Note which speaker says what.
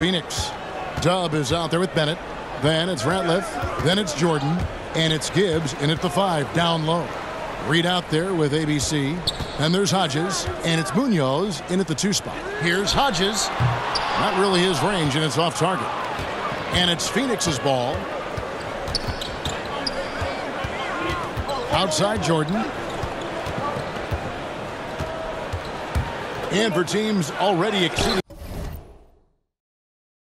Speaker 1: Phoenix. Dub is out there with Bennett. Then it's Ratliff. Then it's Jordan. And it's Gibbs in at the five, down low. Reed out there with ABC. And there's Hodges. And it's Munoz in at the two spot. Here's Hodges. Not really his range, and it's off target. And it's Phoenix's ball. Outside Jordan. And for teams already exceeding.